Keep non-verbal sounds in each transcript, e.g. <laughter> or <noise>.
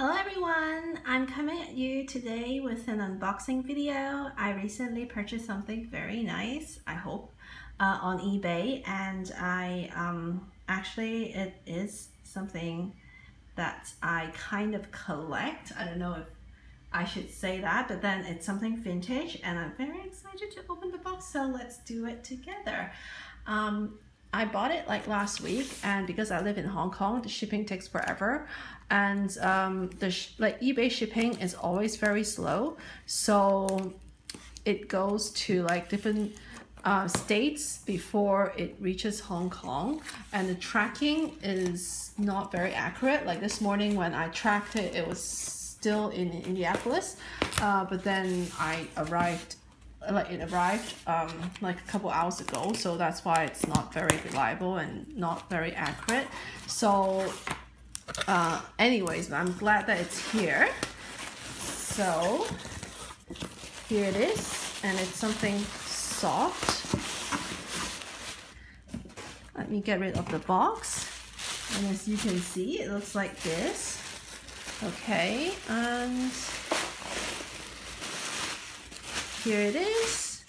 Hello everyone! I'm coming at you today with an unboxing video. I recently purchased something very nice, I hope, uh, on eBay and I um, actually it is something that I kind of collect. I don't know if I should say that, but then it's something vintage and I'm very excited to open the box, so let's do it together. Um, I bought it like last week and because I live in Hong Kong, the shipping takes forever and um, the like eBay shipping is always very slow. So it goes to like different uh, states before it reaches Hong Kong and the tracking is not very accurate. Like this morning when I tracked it, it was still in Indianapolis, uh, but then I arrived like it arrived um, like a couple hours ago so that's why it's not very reliable and not very accurate. So uh, anyways I'm glad that it's here. So here it is and it's something soft. Let me get rid of the box and as you can see it looks like this. Okay and here it is.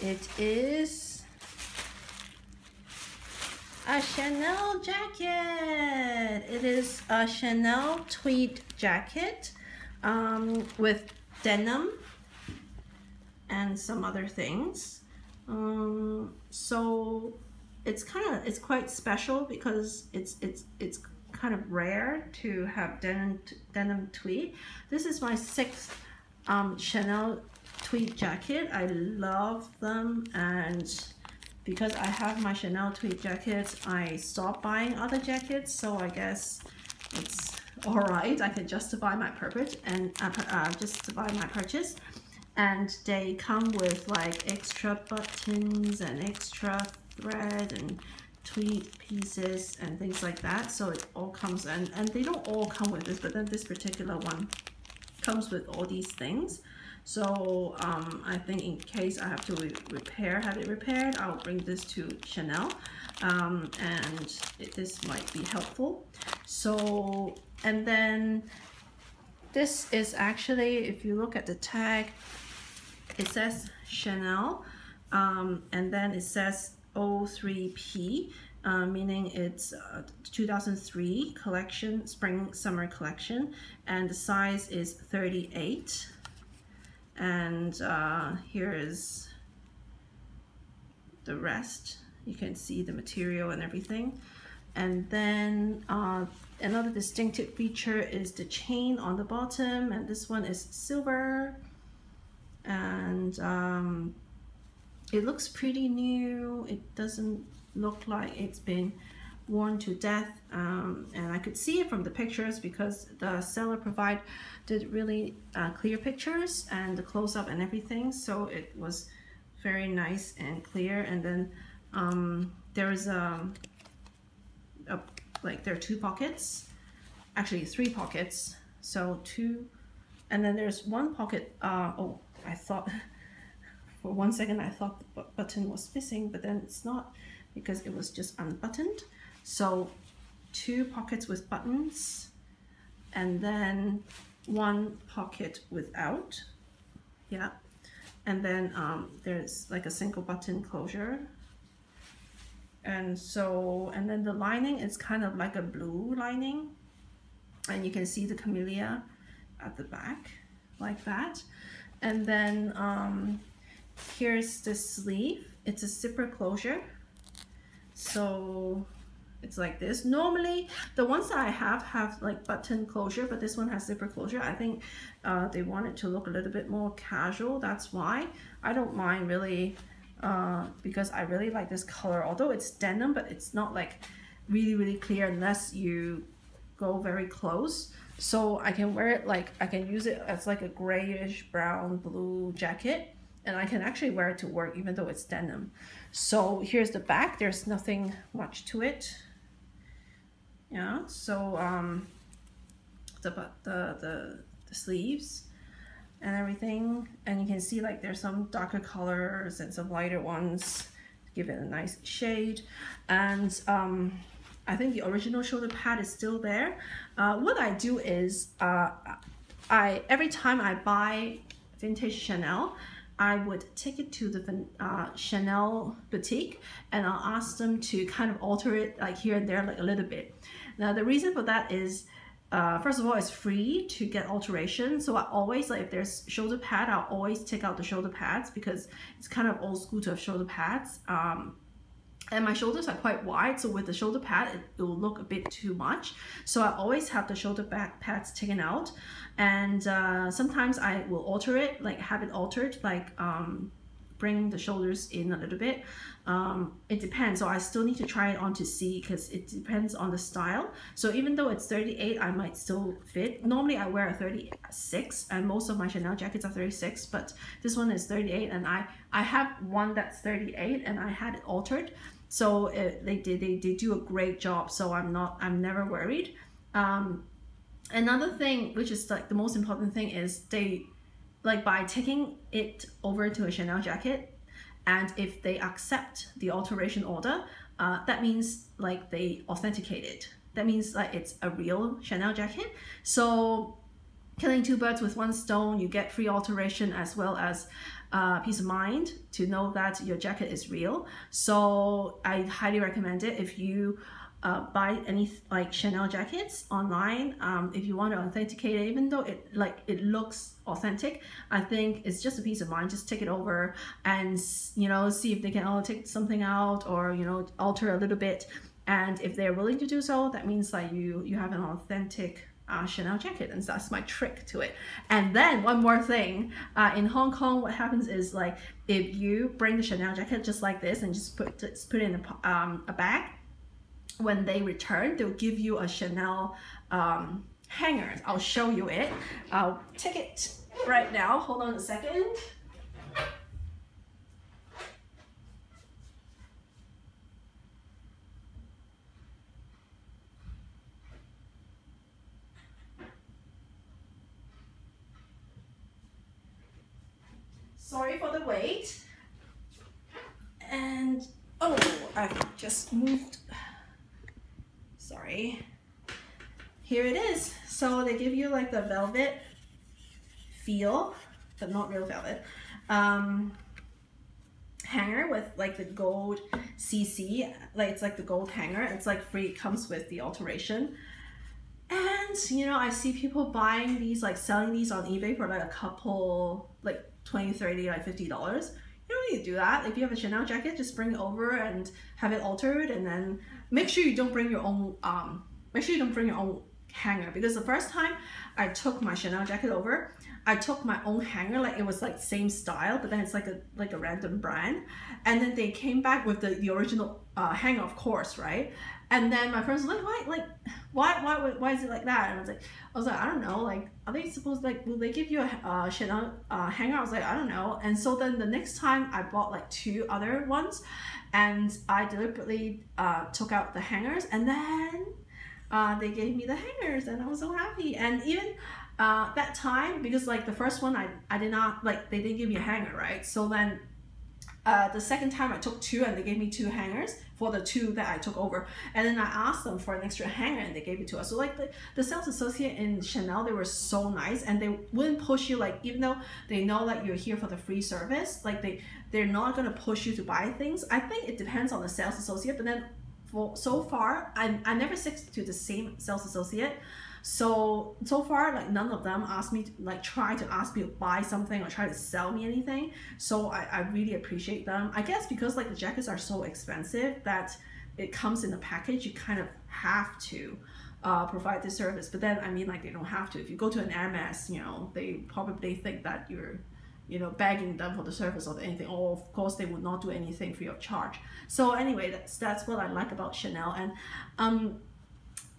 It is a Chanel jacket. It is a Chanel tweed jacket um, with denim and some other things. Um, so it's kind of it's quite special because it's it's it's kind of rare to have denim denim tweed. This is my sixth um, Chanel tweed jacket. I love them and because I have my Chanel tweed jackets, I stopped buying other jackets. So I guess it's all right. I can justify my purpose and uh, uh, justify my purchase. And they come with like extra buttons and extra thread and tweed pieces and things like that. So it all comes and, and they don't all come with this, but then this particular one comes with all these things. So um, I think in case I have to re repair, have it repaired, I'll bring this to Chanel um, and it, this might be helpful. So, and then this is actually, if you look at the tag, it says Chanel um, and then it says 03P, uh, meaning it's uh, 2003 collection, spring summer collection, and the size is 38 and uh, here is the rest. You can see the material and everything. And then uh, another distinctive feature is the chain on the bottom and this one is silver. And um, it looks pretty new. It doesn't look like it's been worn to death um, and I could see it from the pictures because the seller provided really uh, clear pictures and the close-up and everything so it was very nice and clear. And then um, there is a, a, like there are two pockets actually three pockets so two and then there's one pocket uh, oh I thought <laughs> for one second I thought the button was missing but then it's not because it was just unbuttoned so two pockets with buttons and then one pocket without. Yeah. And then um, there's like a single button closure. And so and then the lining is kind of like a blue lining. And you can see the camellia at the back like that. And then um, here's the sleeve. It's a zipper closure. So it's like this. Normally the ones that I have have like button closure but this one has zipper closure. I think uh, they want it to look a little bit more casual. That's why. I don't mind really uh, because I really like this color although it's denim but it's not like really really clear unless you go very close. So I can wear it like I can use it as like a grayish brown blue jacket and I can actually wear it to work even though it's denim. So here's the back. There's nothing much to it yeah so um the the the, the sleeves and everything and you can see like there's some darker colors and some lighter ones to give it a nice shade and um I think the original shoulder pad is still there. Uh, what I do is uh, I every time I buy vintage Chanel, I would take it to the uh, Chanel boutique and I'll ask them to kind of alter it like here and there like a little bit. Now the reason for that is uh, first of all, it's free to get alteration. So I always, like if there's shoulder pad, I'll always take out the shoulder pads because it's kind of old school to have shoulder pads. Um, and my shoulders are quite wide so with the shoulder pad it, it, will look a bit too much. So I always have the shoulder back pads taken out. And uh, sometimes I will alter it like have it altered like um, bring the shoulders in a little bit. Um, it depends. So I still need to try it on to see because it depends on the style. So even though it's 38 I might still fit. Normally I wear a 36 and most of my Chanel jackets are 36 but this one is 38 and I I have one that's 38 and I had it altered. So it, they did they, they do a great job so I'm not I'm never worried. Um, another thing which is like the most important thing is they like by taking it over to a Chanel jacket and if they accept the alteration order uh, that means like they authenticate it that means like it's a real Chanel jacket so killing two birds with one stone you get free alteration as well as uh, peace of mind to know that your jacket is real. So I highly recommend it if you uh, buy any like Chanel jackets online. Um, if you want to authenticate it, even though it like it looks authentic, I think it's just a peace of mind. Just take it over and you know see if they can all take something out or you know alter a little bit. And if they're willing to do so, that means that you you have an authentic uh, Chanel jacket and that's my trick to it. And then one more thing, uh, in Hong Kong, what happens is like if you bring the Chanel jacket just like this and just put just put it in a, um, a bag, when they return, they'll give you a Chanel um, hanger. I'll show you it. I'll take it right now. Hold on a second. Sorry for the wait. And, oh, I just moved. Sorry. Here it is. So they give you like the velvet feel, but not real velvet. Um, hanger with like the gold CC, like it's like the gold hanger. It's like free, it comes with the alteration. And you know, I see people buying these, like selling these on eBay for like a couple, like 20 30 like 50 dollars you don't need to do that. If you have a chanel jacket just bring it over and have it altered and then make sure you don't bring your own um make sure you don't bring your own hanger because the first time I took my Chanel jacket over I took my own hanger like it was like same style but then it's like a like a random brand. And then they came back with the, the original uh, hanger of course right and then my friends were like, why, like, why, why, why is it like that? And I was like, I was like, I don't know. Like, are they supposed like, will they give you a uh, Chanel uh, hanger? I was like, I don't know. And so then the next time I bought like two other ones, and I deliberately uh, took out the hangers, and then uh, they gave me the hangers, and I was so happy. And even uh, that time, because like the first one, I I did not like they didn't give me a hanger, right? So then uh, the second time I took two and they gave me two hangers for the two that I took over. And then I asked them for an extra hanger and they gave it to us. So like the, the sales associate in Chanel, they were so nice and they wouldn't push you like, even though they know that you're here for the free service, like they, they're not gonna push you to buy things. I think it depends on the sales associate, but then for so far, I, I never stick to the same sales associate. So so far, like none of them asked me to like try to ask me to buy something or try to sell me anything. So I, I really appreciate them. I guess because like the jackets are so expensive that it comes in a package, you kind of have to uh, provide this service. But then I mean like they don't have to. If you go to an Hermes, you know, they probably think that you're you know, begging them for the service or anything, or of course they would not do anything free of charge. So anyway, that's that's what I like about Chanel. And um,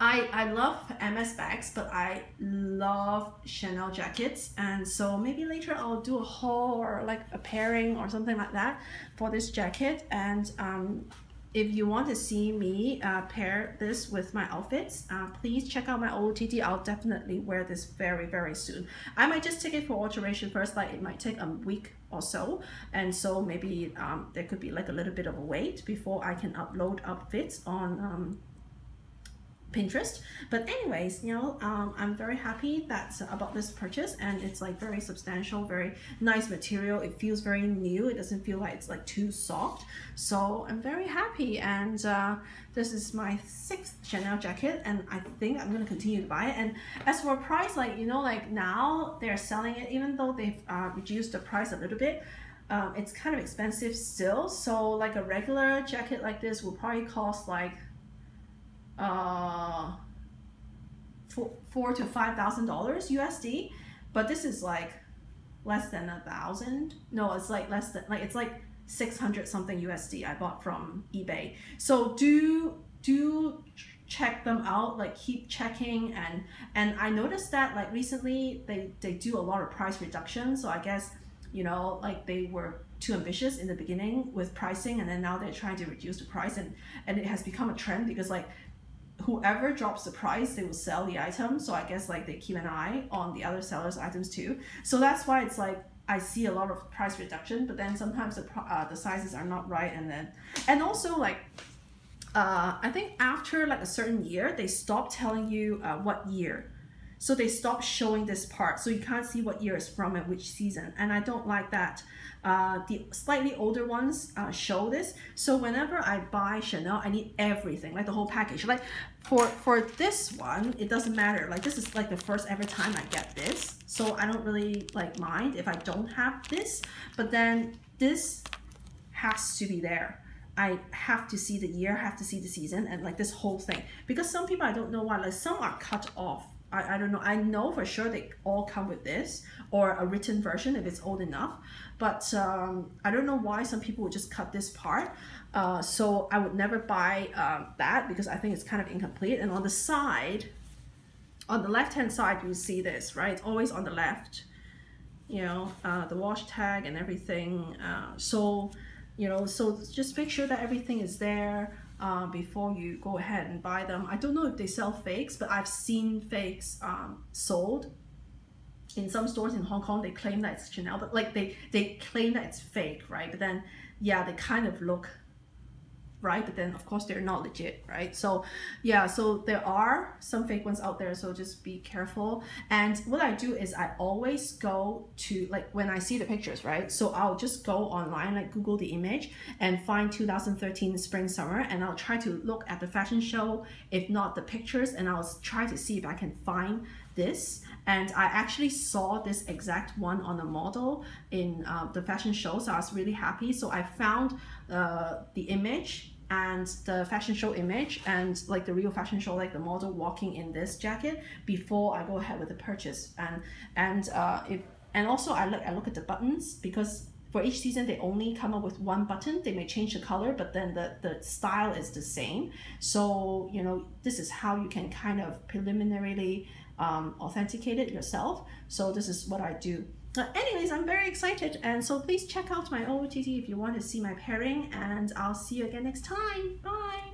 I, I love Hermes bags, but I love Chanel jackets. And so maybe later I'll do a haul or like a pairing or something like that for this jacket. And um, if you want to see me uh, pair this with my outfits, uh, please check out my OOTD. I'll definitely wear this very, very soon. I might just take it for alteration first, like it might take a week or so. And so maybe um, there could be like a little bit of a wait before I can upload outfits on um, Pinterest. But anyways, you know, um, I'm very happy that's about this purchase and it's like very substantial, very nice material. It feels very new. It doesn't feel like it's like too soft. So I'm very happy and uh, this is my sixth Chanel jacket and I think I'm gonna continue to buy it. And as for price, like, you know, like now they're selling it, even though they've uh, reduced the price a little bit, um, it's kind of expensive still. So like a regular jacket like this will probably cost like uh, four, four to five thousand dollars USD, but this is like less than a thousand. No, it's like less than like it's like six hundred something USD. I bought from eBay. So do do check them out like keep checking and and i noticed that like recently they they do a lot of price reduction so i guess you know like they were too ambitious in the beginning with pricing and then now they're trying to reduce the price and and it has become a trend because like whoever drops the price, they will sell the item. So I guess like they keep an eye on the other sellers' items too. So that's why it's like I see a lot of price reduction, but then sometimes the uh, the sizes are not right, and then and also like. Uh, I think after like a certain year, they stop telling you uh, what year. So they stop showing this part. So you can't see what year it's from and which season. And I don't like that. Uh, the slightly older ones uh, show this. So whenever I buy Chanel, I need everything, like the whole package. Like for, for this one, it doesn't matter. Like this is like the first ever time I get this. So I don't really like mind if I don't have this. But then this has to be there. I have to see the year, have to see the season, and like this whole thing. Because some people, I don't know why, like some are cut off I, I don't know. I know for sure they all come with this or a written version if it's old enough. But um, I don't know why some people would just cut this part. Uh, so I would never buy uh, that because I think it's kind of incomplete. And on the side, on the left hand side, you see this, right? It's always on the left, you know, uh, the wash tag and everything. Uh, so, you know, so just make sure that everything is there uh, before you go ahead and buy them. I don't know if they sell fakes, but I've seen fakes um, sold in some stores in Hong Kong. They claim that it's Chanel, but like they they claim that it's fake, right? But then yeah, they kind of look right? But then of course they're not legit, right? So yeah, so there are some fake ones out there, so just be careful. And what I do is I always go to, like when I see the pictures, right? So I'll just go online, like Google the image and find 2013 spring summer and I'll try to look at the fashion show, if not the pictures, and I'll try to see if I can find this and I actually saw this exact one on a model in uh, the fashion show so I was really happy. So I found uh, the image and the fashion show image and like the real fashion show like the model walking in this jacket before I go ahead with the purchase. And and uh, if and also I look I look at the buttons because for each season they only come up with one button. They may change the color but then the the style is the same. So you know this is how you can kind of preliminarily um, authenticate it yourself so this is what I do uh, anyways, I'm very excited and so please check out my OOTD if you want to see my pairing and I'll see you again next time. Bye!